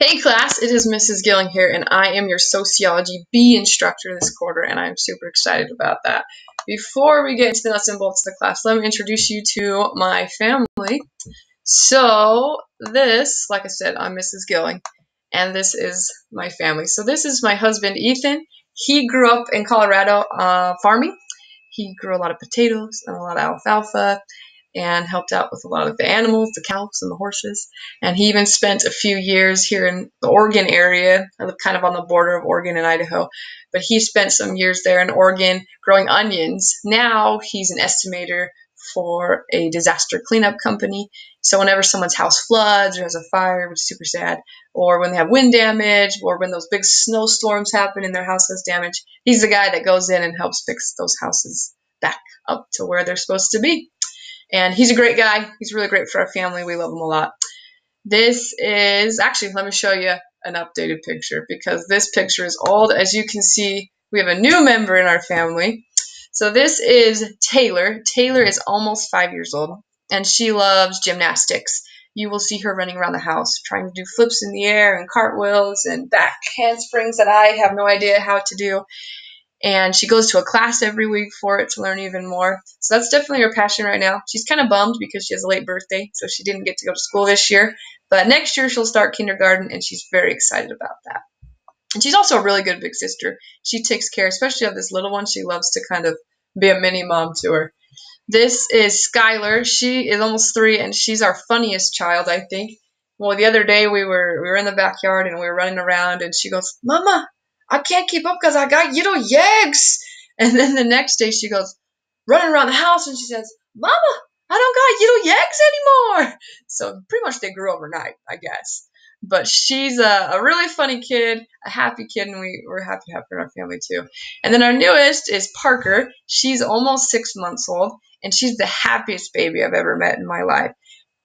Hey class, it is Mrs. Gylling here, and I am your Sociology B instructor this quarter, and I'm super excited about that. Before we get into the nuts and bolts of the class, let me introduce you to my family. So this, like I said, I'm Mrs. Gylling, and this is my family. So this is my husband, Ethan. He grew up in Colorado uh, farming. He grew a lot of potatoes and a lot of alfalfa and helped out with a lot of the animals, the cows and the horses. And he even spent a few years here in the Oregon area, kind of on the border of Oregon and Idaho. But he spent some years there in Oregon growing onions. Now he's an estimator for a disaster cleanup company. So whenever someone's house floods or has a fire, which is super sad, or when they have wind damage, or when those big snowstorms happen and their house has damage, he's the guy that goes in and helps fix those houses back up to where they're supposed to be. And he's a great guy. He's really great for our family. We love him a lot. This is actually, let me show you an updated picture because this picture is old. As you can see, we have a new member in our family. So this is Taylor. Taylor is almost five years old and she loves gymnastics. You will see her running around the house trying to do flips in the air and cartwheels and back handsprings that I have no idea how to do and she goes to a class every week for it to learn even more. So that's definitely her passion right now. She's kind of bummed because she has a late birthday, so she didn't get to go to school this year. But next year she'll start kindergarten, and she's very excited about that. And she's also a really good big sister. She takes care, especially of this little one. She loves to kind of be a mini mom to her. This is Skylar. She is almost three, and she's our funniest child, I think. Well, the other day we were we were in the backyard and we were running around, and she goes, "Mama, I can't keep up because I got little yeggs. And then the next day she goes running around the house and she says, Mama, I don't got little yeggs anymore. So pretty much they grew overnight, I guess. But she's a, a really funny kid, a happy kid, and we, we're happy to have her in our family too. And then our newest is Parker. She's almost six months old, and she's the happiest baby I've ever met in my life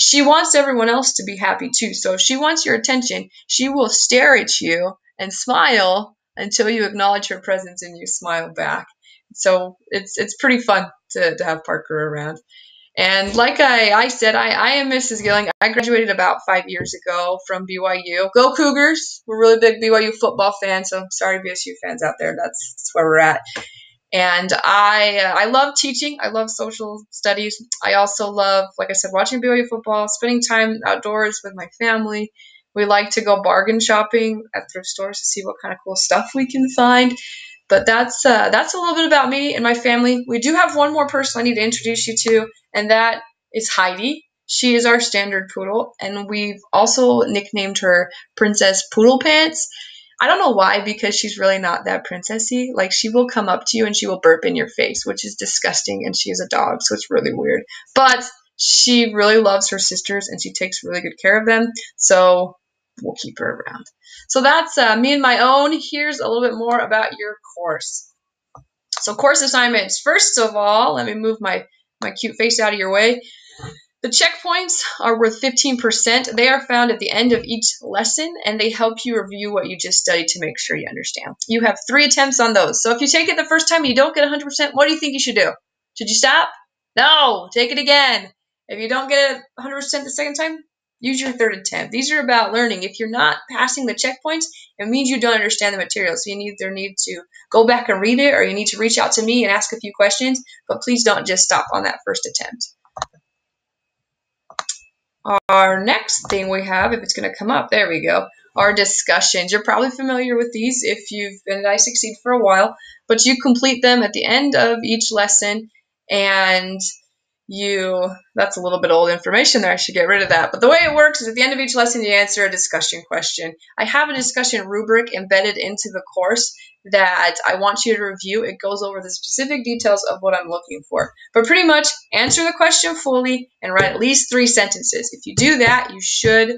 she wants everyone else to be happy too. So if she wants your attention, she will stare at you and smile until you acknowledge her presence and you smile back. So it's it's pretty fun to, to have Parker around. And like I, I said, I, I am Mrs. Gylling. I graduated about five years ago from BYU. Go Cougars! We're really big BYU football fans, so sorry BSU fans out there. That's, that's where we're at. And I uh, I love teaching. I love social studies. I also love, like I said, watching BYU football, spending time outdoors with my family, we like to go bargain shopping at thrift stores to see what kind of cool stuff we can find. But that's uh, that's a little bit about me and my family. We do have one more person I need to introduce you to, and that is Heidi. She is our standard poodle, and we've also nicknamed her Princess Poodle Pants. I don't know why, because she's really not that princessy. Like she will come up to you and she will burp in your face, which is disgusting, and she is a dog, so it's really weird. But she really loves her sisters and she takes really good care of them. So we'll keep her around. So that's uh, me and my own. Here's a little bit more about your course. So course assignments. First of all, let me move my, my cute face out of your way. The checkpoints are worth 15%. They are found at the end of each lesson and they help you review what you just studied to make sure you understand. You have three attempts on those. So if you take it the first time and you don't get 100%, what do you think you should do? Should you stop? No, take it again. If you don't get it 100% the second time, Use your third attempt. These are about learning. If you're not passing the checkpoints, it means you don't understand the material. So you need either need to go back and read it or you need to reach out to me and ask a few questions, but please don't just stop on that first attempt. Our next thing we have, if it's going to come up, there we go, are discussions. You're probably familiar with these if you've been at iSucceed for a while, but you complete them at the end of each lesson and you that's a little bit old information there i should get rid of that. But the way it works is at the end of each lesson you answer a discussion question. I have a discussion rubric embedded into the course that i want you to review. It goes over the specific details of what i'm looking for. But pretty much answer the question fully and write at least three sentences. If you do that you should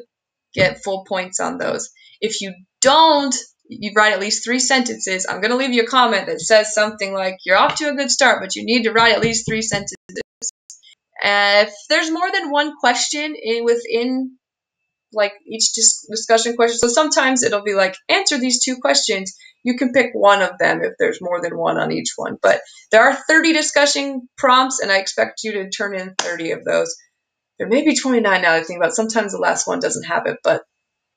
get full points on those. If you don't you write at least three sentences. I'm going to leave you a comment that says something like, You're off to a good start, but you need to write at least three sentences Uh, if there's more than one question in, within like each dis- discussion question, so sometimes it'll be like answer these two questions. You can pick one of them if there's more than one on each one. But there are 30 discussion prompts, and I expect you to turn in 30 of those. There may be 29 now I think about. Sometimes the last one doesn't have it, but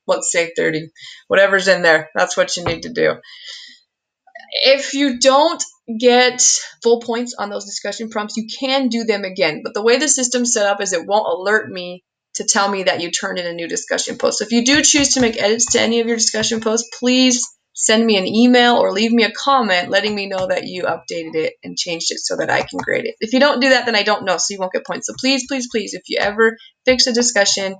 let's say 30. Whatever's in there, that's what you need to do. If you don't get full points on those discussion prompts, you can do them again. But the way the system's set up is it won't alert me to tell me that you turned in a new discussion post. So if you do choose to make edits to any of your discussion posts, please send me an email or leave me a comment letting me know that you updated it and changed it so that I can grade it. If you don't do that, then I don't know, so you won't get points. So please, please, please, if you ever fix a discussion,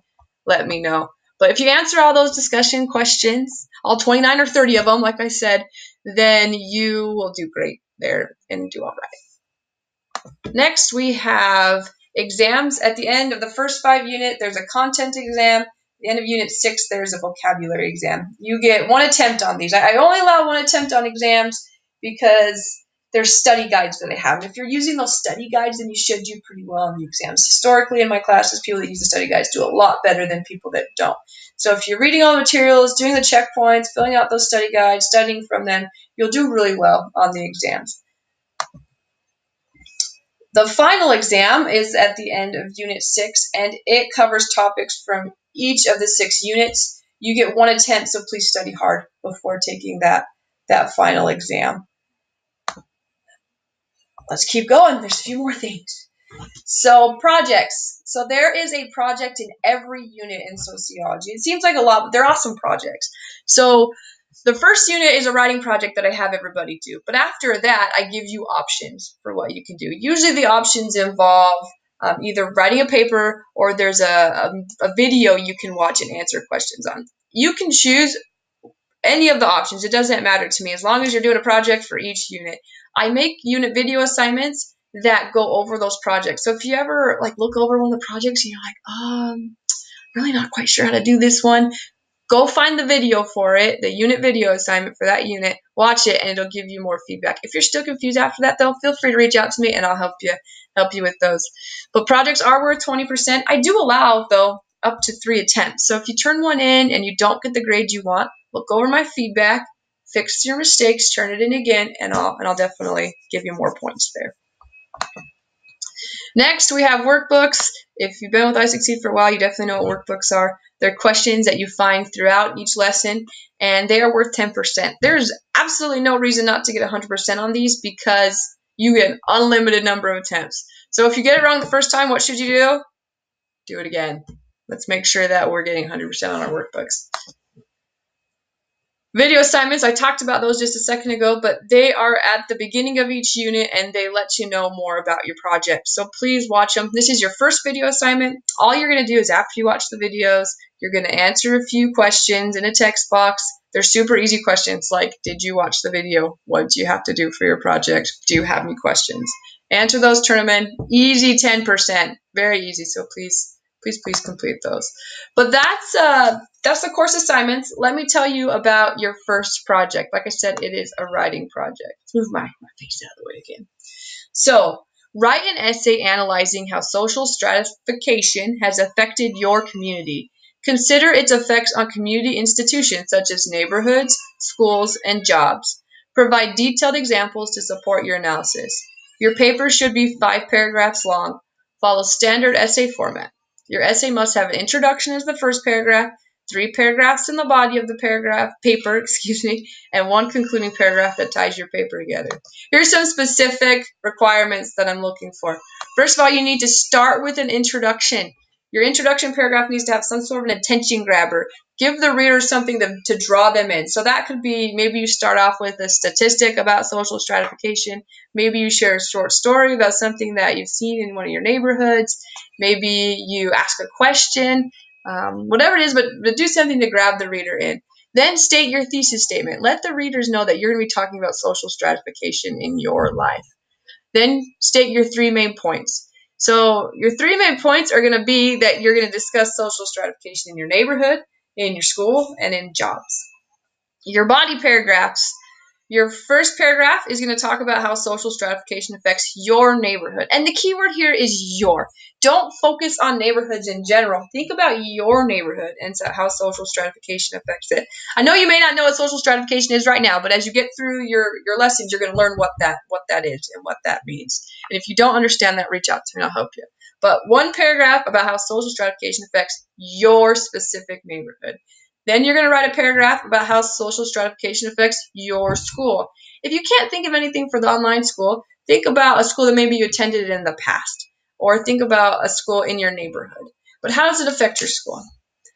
let me know. But if you answer all those discussion questions, all 29 or 30 of them, like I said, then you will do great there and do all right. Next, we have exams. At the end of the first five unit, there's a content exam. At the end of unit six, there's a vocabulary exam. You get one attempt on these. I only allow one attempt on exams because there's study guides that I have. And if you're using those study guides, then you should do pretty well on the exams. Historically, in my classes, people that use the study guides do a lot better than people that don't. So if you're reading all the materials, doing the checkpoints, filling out those study guides, studying from them, you'll do really well on the exams. The final exam is at the end of Unit 6, and it covers topics from each of the six units. You get one attempt, so please study hard before taking that, that final exam let's keep going. There's a few more things. So projects. So there is a project in every unit in sociology. It seems like a lot, but they're awesome projects. So the first unit is a writing project that I have everybody do. But after that, I give you options for what you can do. Usually the options involve um, either writing a paper or there's a, a, a video you can watch and answer questions on. You can choose any of the options. It doesn't matter to me as long as you're doing a project for each unit. I make unit video assignments that go over those projects. So if you ever like look over one of the projects and you're like, um, really not quite sure how to do this one, go find the video for it, the unit video assignment for that unit, watch it, and it'll give you more feedback. If you're still confused after that, though, feel free to reach out to me and I'll help you help you with those. But projects are worth 20%. I do allow though up to three attempts. So if you turn one in and you don't get the grade you want, look over my feedback, fix your mistakes, turn it in again, and I'll, and I'll definitely give you more points there. Next, we have workbooks. If you've been with iSucceed for a while, you definitely know what workbooks are. They're questions that you find throughout each lesson, and they are worth 10%. There's absolutely no reason not to get 100% on these because you get an unlimited number of attempts. So if you get it wrong the first time, what should you do? Do it again. Let's make sure that we're getting 100% on our workbooks. Video assignments, I talked about those just a second ago, but they are at the beginning of each unit and they let you know more about your project. So please watch them. This is your first video assignment. All you're going to do is after you watch the videos, you're going to answer a few questions in a text box. They're super easy questions like, did you watch the video? What do you have to do for your project? Do you have any questions? Answer those, turn them in. Easy 10%. Very easy. So please please please complete those. But that's uh that's the course assignments. Let me tell you about your first project. Like i said it is a writing project. Let's move my, my face out of the way again. So write an essay analyzing how social stratification has affected your community. Consider its effects on community institutions such as neighborhoods schools and jobs. Provide detailed examples to support your analysis. Your paper should be five paragraphs long. Follow standard essay format your essay must have an introduction as the first paragraph, three paragraphs in the body of the paragraph paper, excuse me, and one concluding paragraph that ties your paper together. Here's some specific requirements that I'm looking for. First of all, you need to start with an introduction. Your introduction paragraph needs to have some sort of an attention grabber. Give the reader something to, to draw them in. So that could be maybe you start off with a statistic about social stratification. Maybe you share a short story about something that you've seen in one of your neighborhoods. Maybe you ask a question, um, whatever it is, but, but do something to grab the reader in. Then state your thesis statement. Let the readers know that you're going to be talking about social stratification in your life. Then state your three main points. So your three main points are going to be that you're going to discuss social stratification in your neighborhood, in your school, and in jobs. Your body paragraphs your first paragraph is going to talk about how social stratification affects your neighborhood. And the key word here is your. Don't focus on neighborhoods in general. Think about your neighborhood and how social stratification affects it. I know you may not know what social stratification is right now, but as you get through your, your lessons, you're going to learn what that what that is and what that means. And if you don't understand that, reach out to me. I'll help you. But one paragraph about how social stratification affects your specific neighborhood. Then you're going to write a paragraph about how social stratification affects your school. If you can't think of anything for the online school, think about a school that maybe you attended in the past, or think about a school in your neighborhood. But how does it affect your school?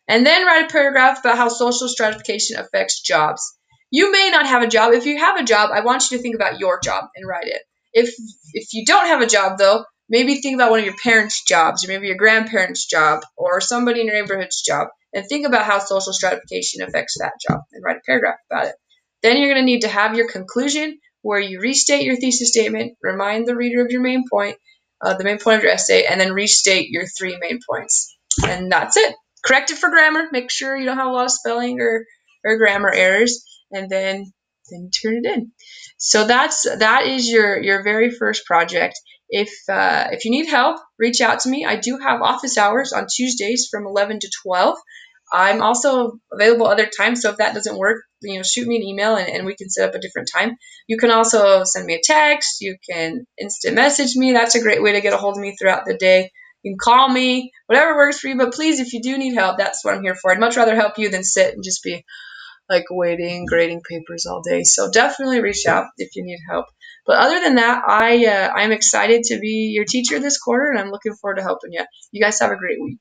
And then write a paragraph about how social stratification affects jobs. You may not have a job. If you have a job, I want you to think about your job and write it. If if you don't have a job though, maybe think about one of your parents' jobs or maybe your grandparents' job or somebody in your neighborhood's job and think about how social stratification affects that job and write a paragraph about it. Then you're going to need to have your conclusion where you restate your thesis statement, remind the reader of your main point, uh, the main point of your essay, and then restate your three main points. And that's it. Correct it for grammar. Make sure you don't have a lot of spelling or, or grammar errors, and then then turn it in. So that's that is your your very first project. If uh, if you need help, reach out to me. I do have office hours on Tuesdays from 11 to 12. I'm also available other times, so if that doesn't work, you know, shoot me an email and, and we can set up a different time. You can also send me a text. You can instant message me. That's a great way to get a hold of me throughout the day. You can call me, whatever works for you. But please, if you do need help, that's what I'm here for. I'd much rather help you than sit and just be like waiting, grading papers all day. So definitely reach out if you need help. But other than that, I uh, I'm excited to be your teacher this quarter, and I'm looking forward to helping you. You guys have a great week.